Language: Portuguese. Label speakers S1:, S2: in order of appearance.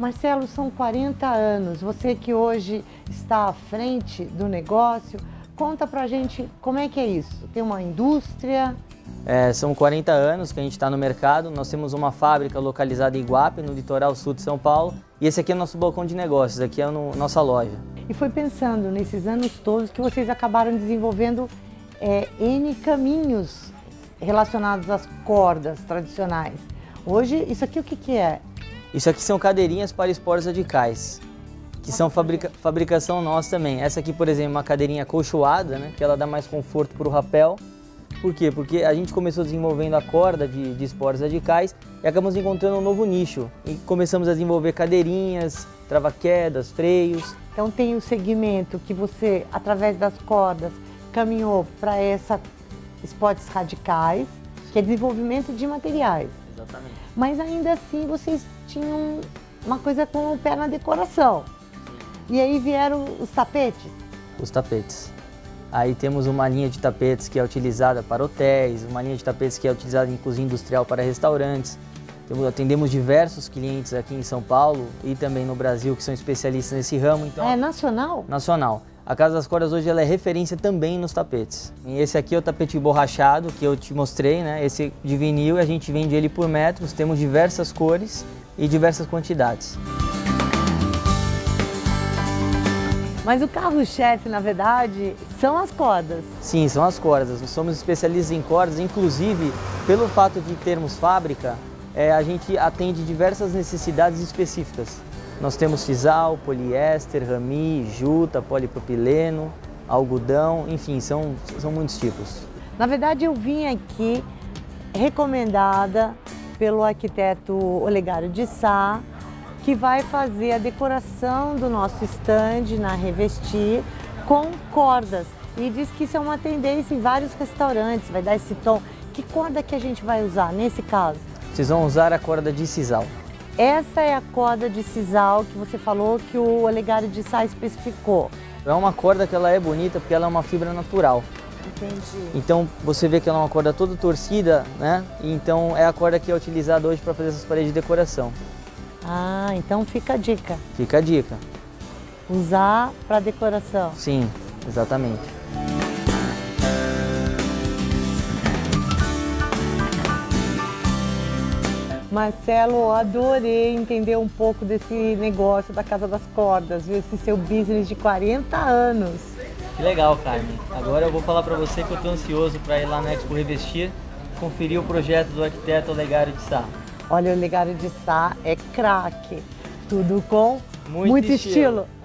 S1: Marcelo, são 40 anos. Você que hoje está à frente do negócio, conta pra gente como é que é isso. Tem uma indústria?
S2: É, são 40 anos que a gente está no mercado. Nós temos uma fábrica localizada em Iguape, no litoral sul de São Paulo. E esse aqui é o nosso balcão de negócios, aqui é a no, nossa loja.
S1: E foi pensando nesses anos todos que vocês acabaram desenvolvendo é, N caminhos relacionados às cordas tradicionais. Hoje, isso aqui o que, que é?
S2: Isso aqui são cadeirinhas para esportes radicais, que são fabrica fabricação nossa também. Essa aqui, por exemplo, é uma cadeirinha colchoada, né, que ela dá mais conforto para o rapel. Por quê? Porque a gente começou desenvolvendo a corda de, de esportes radicais e acabamos encontrando um novo nicho. E começamos a desenvolver cadeirinhas, trava-quedas, freios.
S1: Então tem o segmento que você, através das cordas, caminhou para essa esportes radicais, que é desenvolvimento de materiais.
S2: Exatamente.
S1: Mas ainda assim vocês tinham uma coisa com o pé na decoração. E aí vieram os tapetes?
S2: Os tapetes. Aí temos uma linha de tapetes que é utilizada para hotéis, uma linha de tapetes que é utilizada em cozinha industrial para restaurantes. Atendemos diversos clientes aqui em São Paulo e também no Brasil que são especialistas nesse ramo. Então,
S1: é nacional?
S2: Nacional. A Casa das Cordas hoje ela é referência também nos tapetes. E esse aqui é o tapete borrachado que eu te mostrei, né? Esse de vinil, a gente vende ele por metros, temos diversas cores e diversas quantidades.
S1: Mas o carro-chefe, na verdade, são as cordas.
S2: Sim, são as cordas. Nós somos especialistas em cordas, inclusive pelo fato de termos fábrica, é, a gente atende diversas necessidades específicas. Nós temos sisal, poliéster, rami, juta, polipropileno, algodão, enfim, são, são muitos tipos.
S1: Na verdade, eu vim aqui recomendada pelo arquiteto Olegário de Sá, que vai fazer a decoração do nosso stand na Revestir com cordas. E diz que isso é uma tendência em vários restaurantes, vai dar esse tom. Que corda que a gente vai usar nesse caso?
S2: Vocês vão usar a corda de sisal.
S1: Essa é a corda de sisal que você falou que o Olegário de Sá especificou.
S2: É uma corda que ela é bonita porque ela é uma fibra natural.
S1: Entendi.
S2: Então você vê que ela é uma corda toda torcida, né? Então é a corda que é utilizada hoje para fazer essas paredes de decoração.
S1: Ah, então fica a dica.
S2: Fica a dica.
S1: Usar para decoração.
S2: Sim, exatamente.
S1: Marcelo, adorei entender um pouco desse negócio da Casa das Cordas, viu? esse seu business de 40 anos.
S2: Que legal, Carmen. Agora eu vou falar para você que eu estou ansioso para ir lá na Expo Revestir, conferir o projeto do arquiteto Olegário de Sá.
S1: Olha, o Olegário de Sá é craque, tudo com
S2: muito,
S1: muito
S2: estilo.
S1: estilo.